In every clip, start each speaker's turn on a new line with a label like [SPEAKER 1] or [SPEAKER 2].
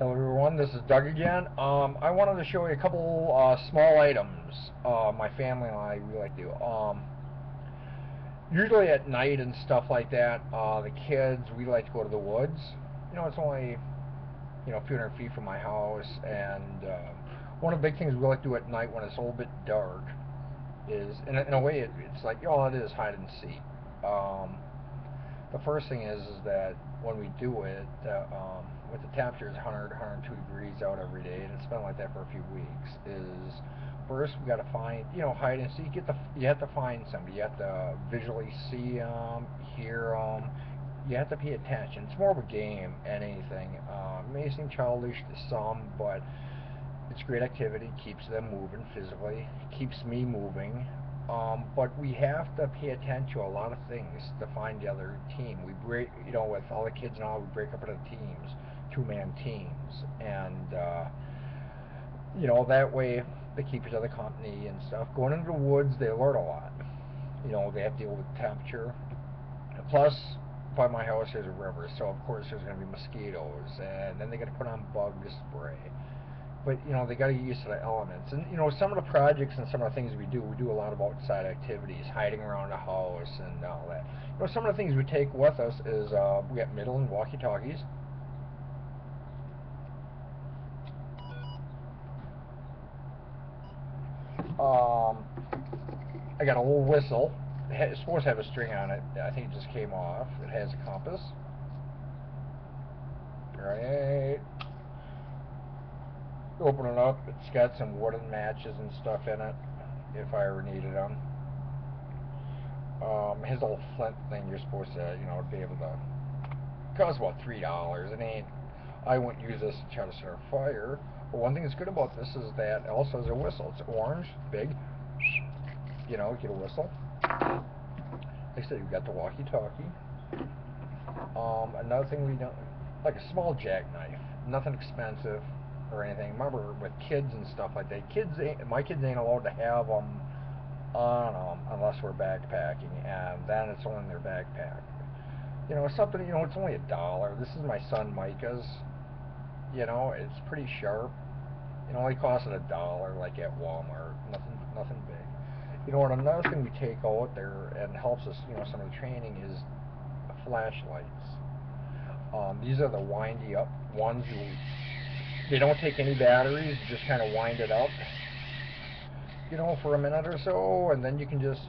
[SPEAKER 1] Hello everyone, this is Doug again. Um, I wanted to show you a couple uh, small items uh, my family and I we like to do. Um, usually at night and stuff like that, uh, the kids, we like to go to the woods. You know, it's only, you know, a few hundred feet from my house, and uh, one of the big things we like to do at night when it's a little bit dark is, in a, in a way, it, it's like, all it is hide and seek. Um, the first thing is, is that when we do it, uh, um, with the temperature is 100, 102 degrees out every day, and it's been like that for a few weeks, is first we got to find, you know, hide and seek. You, the, you have to find somebody. You have to visually see them, hear them. You have to pay attention. It's more of a game than anything. Uh, may seem childish to some, but it's great activity. Keeps them moving physically. Keeps me moving. Um, but we have to pay attention to a lot of things to find the other team. We break, you know, with all the kids now, we break up into teams, two-man teams, and uh, you know that way they keep each other company and stuff. Going into the woods, they learn a lot. You know, they have to deal with temperature. And Plus, by my house there's a river, so of course there's going to be mosquitoes, and then they got to put on bug spray but you know they got to get used to the elements. And you know some of the projects and some of the things we do, we do a lot of outside activities, hiding around the house and all that. You know some of the things we take with us is uh, we got middle and walkie-talkies. Um, I got a little whistle. It's supposed to have a string on it. I think it just came off. It has a compass. Right open it up. It's got some wooden matches and stuff in it, if I ever needed them. Um, his old flint thing you're supposed to, you know, be able to. cost about three dollars. It ain't. I wouldn't use this to try to start a fire. But one thing that's good about this is that it also has a whistle. It's orange, big. You know, get a whistle. Like I said, you've got the walkie-talkie. Um, another thing we don't, like a small jackknife. Nothing expensive or anything. Remember, with kids and stuff like that, kids, ain't, my kids ain't allowed to have them on them unless we're backpacking, and then it's in their backpack. You know, something, you know, it's only a dollar. This is my son Micah's. You know, it's pretty sharp. It only costs a dollar, like at Walmart. Nothing, nothing big. You know, and another thing we take out there and helps us, you know, some of the training is flashlights. Um, these are the windy up ones you they don't take any batteries, just kind of wind it up, you know, for a minute or so, and then you can just,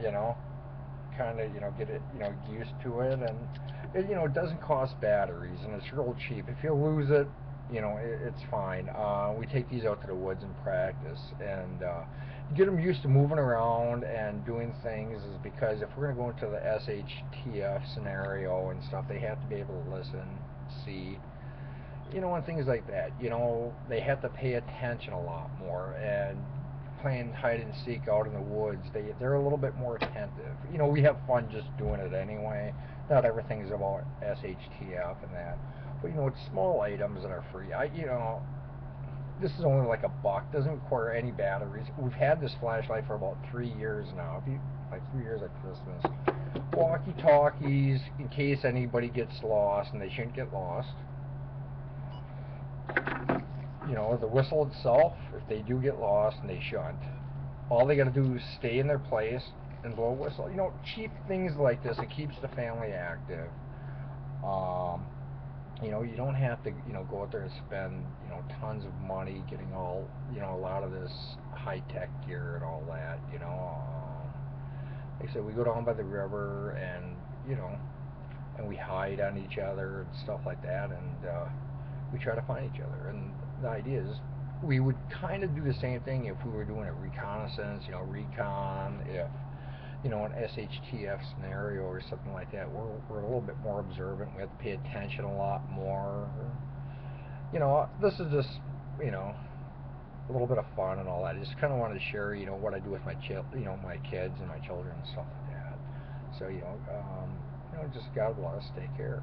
[SPEAKER 1] you know, kind of, you know, get it, you know, used to it, and, it, you know, it doesn't cost batteries, and it's real cheap. If you lose it, you know, it, it's fine. Uh, we take these out to the woods and practice, and uh, get them used to moving around and doing things is because if we're going to go into the SHTF scenario and stuff, they have to be able to listen, see, you know, and things like that. You know, they have to pay attention a lot more, and playing hide and seek out in the woods, they they're a little bit more attentive. You know, we have fun just doing it anyway. Not everything is about SHTF and that, but you know, it's small items that are free. I, you know, this is only like a buck. Doesn't require any batteries. We've had this flashlight for about three years now. If you like three years at Christmas. Walkie-talkies in case anybody gets lost, and they shouldn't get lost. You know, the whistle itself, if they do get lost, and they shouldn't, all they got to do is stay in their place and blow a whistle. You know, cheap things like this, it keeps the family active. Um, you know, you don't have to, you know, go out there and spend, you know, tons of money getting all, you know, a lot of this high-tech gear and all that, you know. Um, like I said, we go down by the river and, you know, and we hide on each other and stuff like that, and uh, we try to find each other. And the idea is we would kind of do the same thing if we were doing a reconnaissance, you know, recon, if you know, an SHTF scenario or something like that, we're, we're a little bit more observant. We have to pay attention a lot more. You know, this is just, you know, a little bit of fun and all that. I just kind of wanted to share, you know, what I do with my child, you know, my kids and my children and stuff like that. So, you know, um, you know, just God bless. Take care.